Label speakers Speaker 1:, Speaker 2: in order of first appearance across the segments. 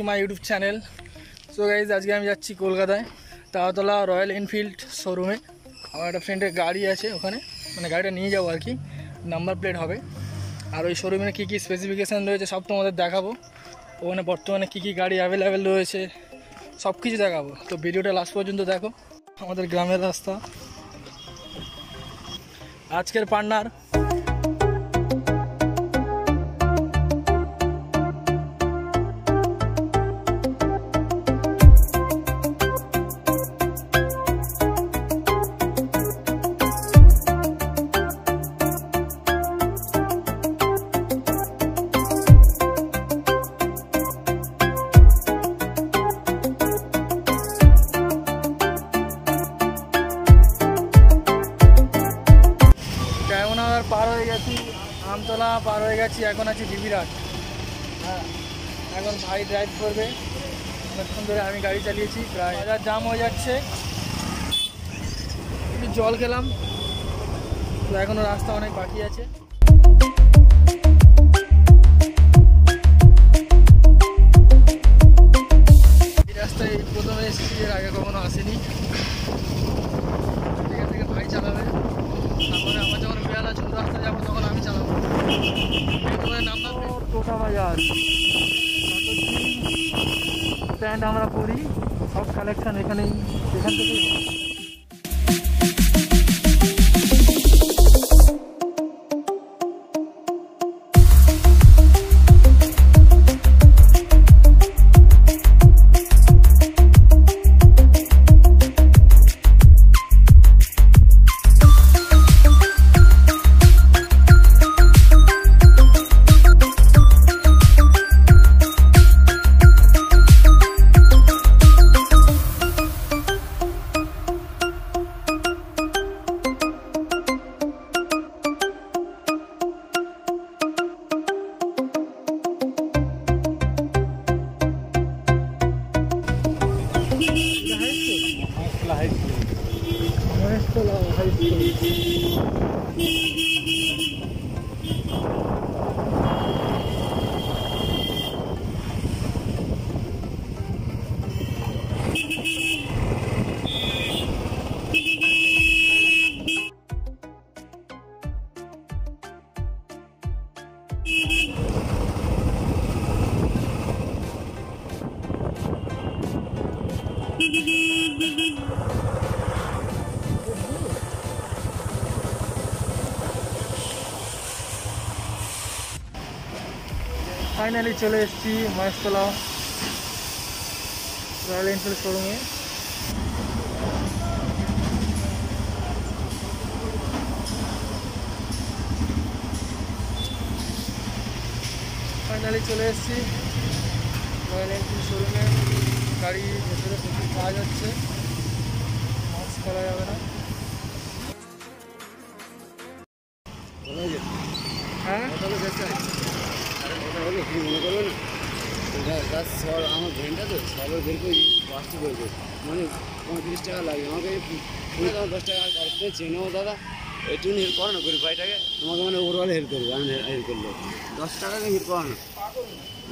Speaker 1: To my YouTube channel so guys আজকে আমি যাচ্ছি কলকাতায় তাওতলা রয়্যাল এনফিল্ড শোরুমে আমার একটা ফ্রেন্ডের গাড়ি আছে ওখানে মানে গাড়িটা নিয়ে যাব আর কি নাম্বার প্লেট হবে। আর ওই শোরুমে কী কী স্পেসিফিকেশান রয়েছে সব তোমাদের দেখাবো। ওখানে বর্তমানে কী কী গাড়ি অ্যাভেলেবেল রয়েছে, সব কিছু দেখাবো। তো ভিডিওটা লাস্ট পর্যন্ত দেখো, আমাদের গ্রামের রাস্তা। আজকের পার্টনার এখন আছে বিবিরাট হ্যাঁ এখন ভাই ড্রাইভ করবে। অনেকক্ষণ ধরে আমি গাড়ি চালিয়েছি, প্রায় বাজার জাম হয়ে যাচ্ছে। একটু জল খেলাম। তো এখনও রাস্তা অনেক বাকি আছে। ফাইনালি চলে এসেছি মহেশতলা রয়্যাল এনফিল্ড শোরুমে ফাইনালি চলে এসেছি রয়্যাল এনফিল্ড শোরুমে গাড়ি ভেতরে প্রচুর কাজ হচ্ছে। মাস্ক করা যাবে না। হ্যাঁ?
Speaker 2: আমার ভ্যানটা তো সবার বের করে পাঁচটি করবে মানে পঁয়ত্রিশ টাকা লাগে। আমাকে ফোনে তোমার দশ টাকা করতে চেনেও দাদা। একটু হেল্প করো না গরিব ভাইটাকে? তোমাকে মানে ওভারঅল হেল্প করবে আমি হেল্প করল দশ টাকাকে হেল্প করো না।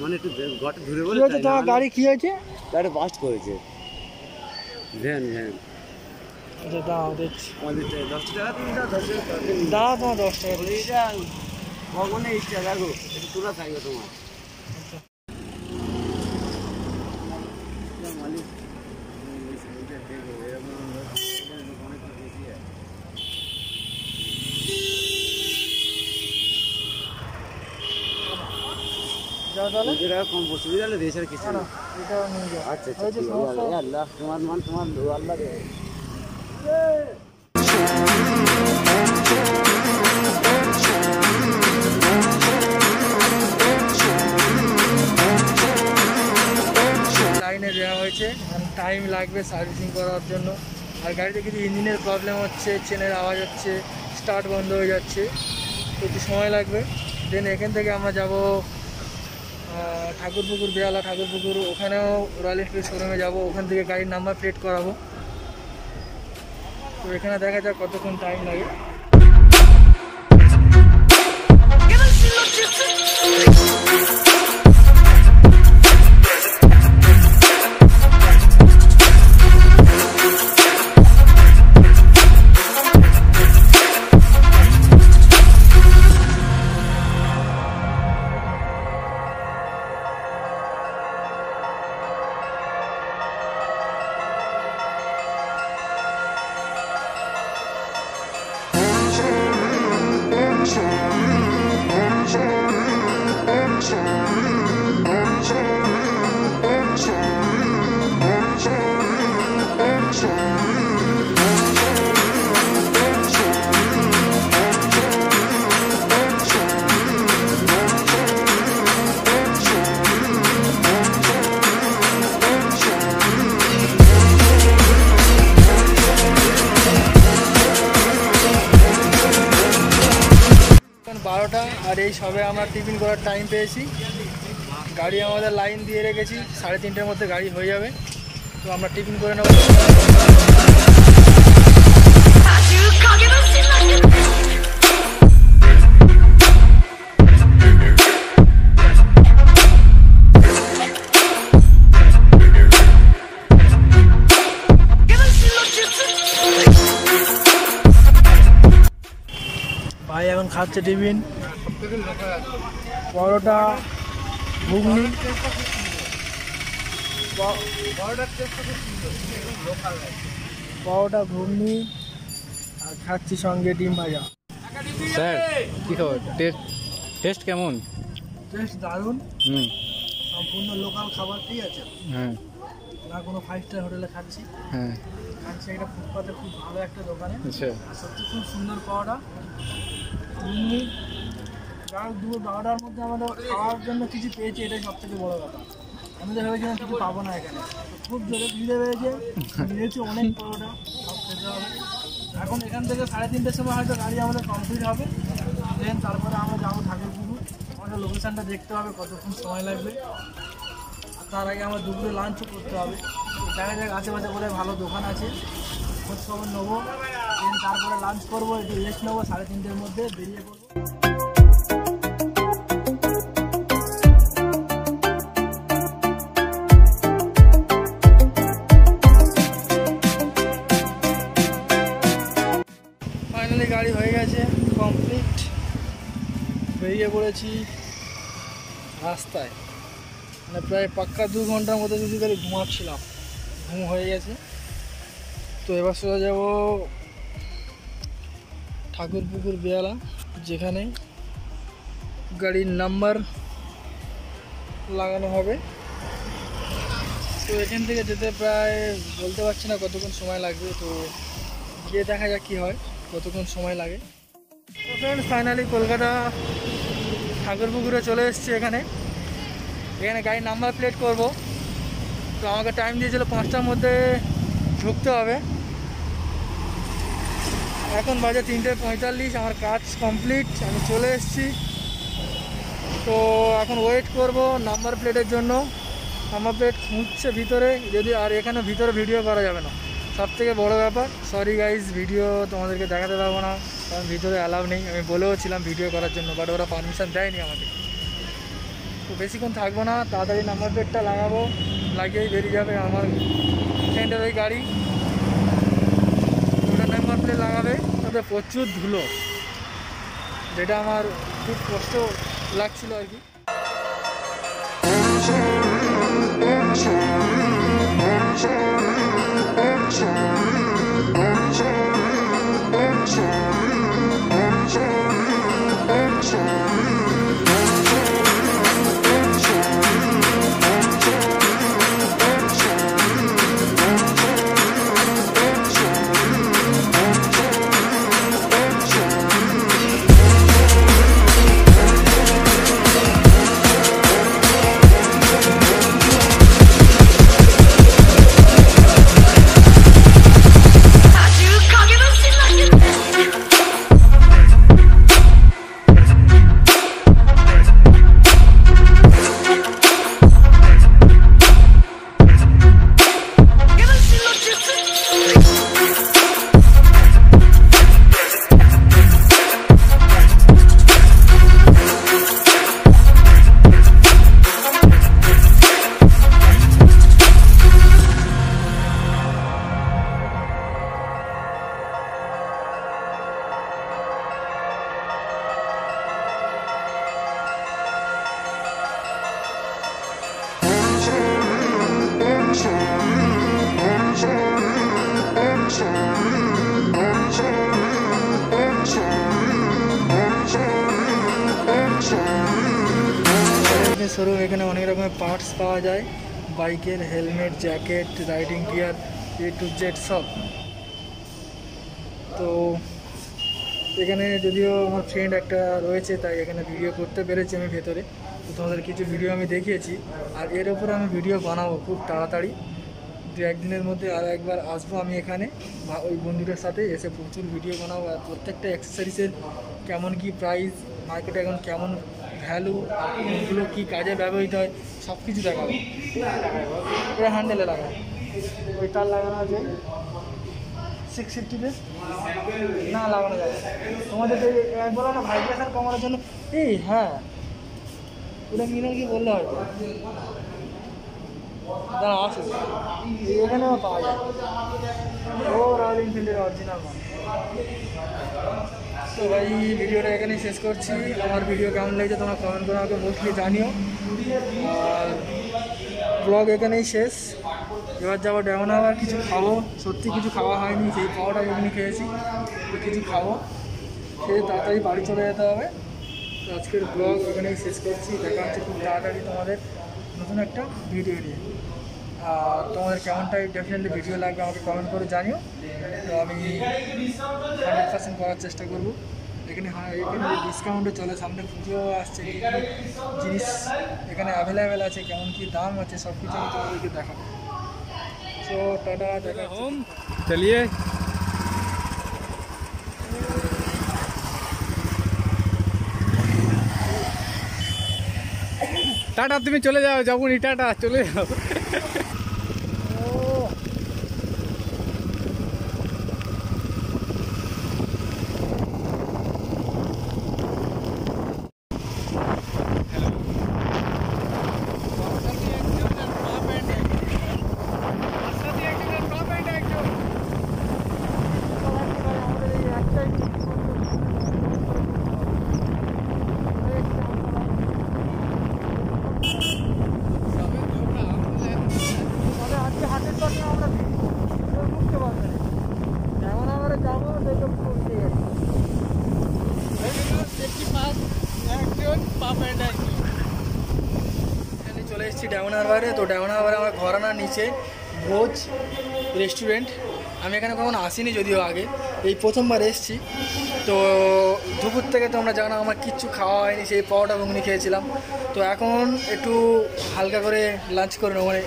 Speaker 2: মানে একটু ঘরটা ধরে বলে
Speaker 1: কি হয়েছে? তোমার গাড়ি কি হয়েছে?
Speaker 2: গাড়ি বাস্ট করেছে। Van van.
Speaker 1: আচ্ছা দাও দেখছি।
Speaker 2: পঁয়ত্রিশ টাকা দশ টাকা তুমি দাও দশ টাকা দিন।
Speaker 1: দাও। তোমার দশ টাকা দিচ্ছি।
Speaker 2: এইটা ভগবানের ইচ্ছা দেখো একটু তোলা থাকবে তোমার। কম পড়ছে বুঝলে? দেশের কিছু আচ্ছা আচ্ছা আল্লাহ তোমার মান তোমার আল্লাহ
Speaker 1: টাইম লাগবে সার্ভিসিং করার জন্য। আর গাড়িতে কিছু ইঞ্জিনের প্রবলেম হচ্ছে চেনের আওয়াজ হচ্ছে স্টার্ট বন্ধ হয়ে যাচ্ছে। একটু সময় লাগবে। দেন এখান থেকে আমরা যাব ঠাকুরপুকুর বেহালা ঠাকুরপুকুর। ওখানেও রয়্যাল এনফিল্ড শোরুমে যাব। ওখান থেকে গাড়ির নাম্বার প্লেট করাবো। তো এখানে দেখা যাক কতক্ষণ টাইম লাগে। এখন এই সবে আমরা টিফিন করার টাইম পেয়েছি। গাড়ি আমাদের লাইন দিয়ে রেখেছি, সাড়ে তিনটের মধ্যে গাড়ি হয়ে যাবে। তো আমরা টিফিন করে নেব। ভাই এখন খাচ্ছে টিফিন। পরোটা ঘুগনি। পরোটা ঘুগনি আর খাচ্ছি সঙ্গে ডিম ভাজা।
Speaker 3: স্যার কী খবর? টেস্ট টেস্ট কেমন?
Speaker 1: বেশ দারুণ।
Speaker 3: হুম।
Speaker 1: সম্পূর্ণ লোকাল খাবার ঠিক আছে।
Speaker 3: হ্যাঁ।
Speaker 1: না কোনো ফাইভ স্টার হোটেলে খাচ্ছি।
Speaker 3: হ্যাঁ।
Speaker 1: খাচ্ছি একটা ফুটপাতে খুব ভালো একটা দোকানে।
Speaker 3: আচ্ছা।
Speaker 1: সত্যি খুব সুন্দর পাওয়াটা ঘুগনি যাই দুপুর বারোটার মধ্যে আমাদের খাওয়ার জন্য কিছু পেয়েছি, এটাই সব থেকে বড় কথা। আমি তো ভেবেছিলাম কিছু পাবো না এখানে। খুব জোরে খিদে পেয়েছে নিয়েছি অনেক পরোটা, সব খেতে হবে। এখন এখান থেকে সাড়ে তিনটের সময় হয়তো গাড়ি আমাদের কমপ্লিট হবে। দেন তারপরে আমরা যাব ঠাকুরপুকুর। আমাদের লোকেশানটা দেখতে হবে, কতক্ষণ সময় লাগবে। তার আগে আমার দুপুরে লাঞ্চও করতে হবে। দেখা যাক, আশেপাশে করে ভালো দোকান আছে। খোঁজ খবর নেব। দেন তারপরে লাঞ্চ করব, একটু রেস্ট নেব সাড়ে তিনটের মধ্যে, বেরিয়ে পড়ব। বেরিয়ে পড়েছি রাস্তায়। মানে প্রায় পাক্কা দু ঘণ্টার মধ্যে যদি গাড়ি ঘুমাচ্ছিলাম, ঘুম হয়ে গেছে। তো এবার সোজা যাব ঠাকুরপুকুর বেয়ালা, যেখানে গাড়ির নাম্বার লাগানো হবে। তো এখান থেকে যেতে প্রায় বলতে পারছি না কতক্ষণ সময় লাগবে, তো গিয়ে দেখা যাক কী হয়, কতক্ষণ সময় লাগে। তো ফ্রেন্ড ফাইনালি কলকাতা ঠাকুরপুকুরে চলে এসেছি এখানে। এখানে গাড়ির নাম্বার প্লেট করব। তো আমাকে টাইম দিয়েছিল পাঁচটার মধ্যে ঢুকতে হবে। এখন বাজে তিনটে পঁয়তাল্লিশ, আমার কাজ কমপ্লিট আমি চলে এসেছি। তো এখন ওয়েট করব নাম্বার প্লেটের জন্য। নাম্বার প্লেট খুঁজছে ভিতরে, যদি আর এখানে ভিতরে ভিডিও করা যাবে না। সব থেকে বড়ো ব্যাপার সরি গাইজ ভিডিও তোমাদেরকে দেখাতে পারব না। কারণ ভিতরে অ্যালাউ নেই আমি বলেও ছিলাম ভিডিও করার জন্য বাট ওরা পারমিশন দেয়নি আমাকে তো বেশিক্ষণ থাকব না তাড়াতাড়ি নাম্বার প্লেটটা লাগাবো লাগিয়েই বেরিয়ে যাবে আমার ফ্রেন্ডের ওই গাড়ি ওটা নাম্বার প্লেট লাগাবে তাতে প্রচুর ধুলো যেটা আমার খুব কষ্ট লাগছিল আর কি
Speaker 4: Thank you.
Speaker 1: সরু, এখানে অনেক রকমের পার্টস পাওয়া যায়। বাইকের helmet jacket riding gear A to Z সব। তো এখানে যদিও আমার ফ্রেন্ড একটা রয়েছে, তাই এখানে ভিডিও করতে পেরেছি আমি ভেতরে। তোমাদের কিছু ভিডিও আমি দেখিয়েছি, আর এর উপরে আমি ভিডিও বানাবো খুব তাড়াতাড়ি। দু একদিনের মধ্যে আর একবার আসব আমি এখানে, বা ওই বন্ধুদের সাথে এসে প্রচুর ভিডিও বানাবো, আর প্রত্যেকটা অ্যাক্সেসরিজের কেমন কি প্রাইস মার্কেটে এখন কেমন ভ্যালু এগুলো কী কাজে ব্যবহৃত হয় সব কিছু দেখাবো এটা হ্যান্ডেলে লাগানো ওই তার লাগানো আছে সিক্স ফিফটিতে না, লাগানো যাবে তোমাদের যে এক বলো না ভাইব্রেশন কমানোর জন্য। এই হ্যাঁ। ওটা কি বললে হয়তো। দাঁড়া আসুন এখানেও পাওয়া যায়। ও রয়্যাল এনফিল্ডের অরিজিনাল মাল তো ভাই, ভিডিওটা এখানেই শেষ করছি। আমার ভিডিও কেমন লেগেছে তোমরা কমেন্ট করে আমাকে মোস্টলি জানিও। আর ব্লগ এখানেই শেষ। এবার যাব ডেমন আবার কিছু খাব। সত্যি কিছু খাওয়া হয়নি সেই খাওয়াটা এমনি খেয়েছি কিছু খাব। খেয়ে তাড়াতাড়ি বাড়ি চলে যেতে হবে। আজকের ব্লগ এখানেই শেষ করছি। দেখা হচ্ছে খুব তাড়াতাড়ি তোমাদের নতুন একটা ভিডিও নিয়ে। আর তোমাদের কেমনটাই ডেফিনেটলি ভিডিও লাগবে আমাকে কমেন্ট করে জানিও। তো আমি হান্ড্রেড পার্সেন্ট করার চেষ্টা করব। এখানে এখানে ডিসকাউন্টে চলে, সামনে পুজো আসছে জিনিস এখানে অ্যাভেলেবেল আছে, কেমন কী দাম আছে সব কিছু আমি তোমাদেরকে দেখাবো। তো টাটা, দেখা হোম
Speaker 3: চালিয়ে। টাটা তুমি চলে যাও যখন টাটা চলে যাও
Speaker 1: আজকে হাটের পাশে আমরা ঢুকতে পারব না যেমন আমরা যাব দেখে পৌঁছে গেছি এখানে চলে এসেছি ডায়মন্ড তো ডায়মন্ড হারবারে আমরা আনার নিচে ভোজ রেস্টুরেন্ট আমি এখানে কখনো আসিনি যদিও আগে, এই প্রথমবার এসেছি। তো দুপুর থেকে তোমরা জানো আমার কিচ্ছু খাওয়া হয়নি, সেই পাওয়াটা ঘুগনি খেয়েছিলাম। তো এখন একটু হালকা করে লাঞ্চ করে নেব মানে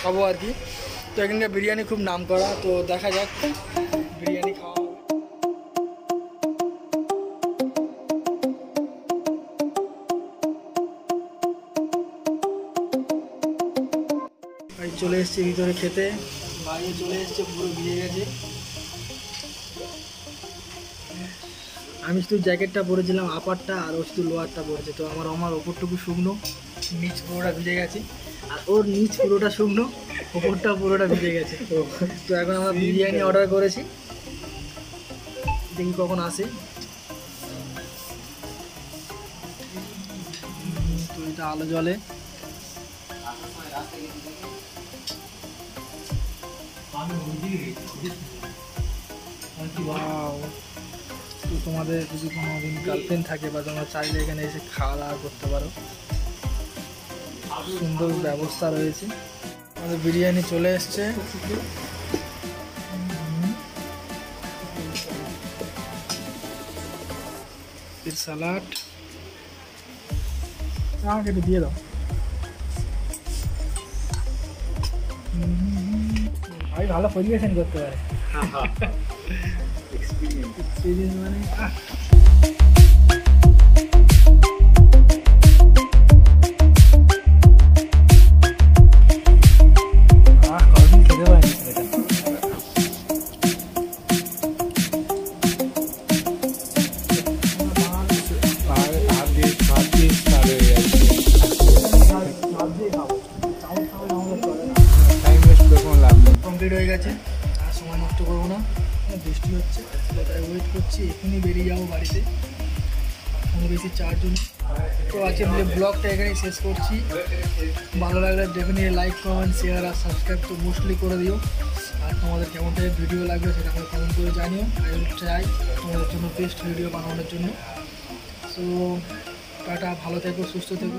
Speaker 1: খাব আর কি। তো এখানকার বিরিয়ানি খুব নাম করা তো দেখা যাক। বিরিয়ানি চলে এসেছি ভিতরে খেতে। বাইরে চলে এসছে পুরো ভিজে গেছে। আমি শুধু জ্যাকেটটা পরেছিলাম আপারটা আর ও শুধু লোয়ারটা পরেছে। তো আমার আমার ওপরটুকু শুকনো নিচ পুরোটা ভিজে গেছে। আর ওর নিচ পুরোটা শুকনো ওপরটা পুরোটা ভিজে গেছে। তো এখন আমরা বিরিয়ানি অর্ডার করেছি। দেখি কখন আসে। তো এটা আলো জলে। তো তোমাদের যদি কোনো দিন গার্লফ্রেন্ড থাকে বা তোমরা চাইলে এখানে এসে খাওয়া দাওয়া করতে পারো। সুন্দর ব্যবস্থা রয়েছে। আমাদের বিরিয়ানি চলে এসছে। ফির স্যালাড আমাকে দিয়ে দাও। হুম, ভাই ভালো পরিবেশন করতে পারে এক্সপিরিয়েন্স মানে
Speaker 3: কোনো
Speaker 1: বেশি চার্জ নেই তো আজকে ব্লগটা এখানেই শেষ করছি। ভালো লাগলে ডেফিনেটলি লাইক কমেন্ট শেয়ার আর সাবস্ক্রাইব তো মোস্টলি করে দিও। আর তোমাদের কেমন টাইপের ভিডিও লাগবে সেটা আমাকে কমেন্ট করে জানিও। আই ট্রাই তোমাদের জন্য বেস্ট ভিডিও বানানোর জন্য। সো টাটা, ভালো থেকো, সুস্থ থেকো।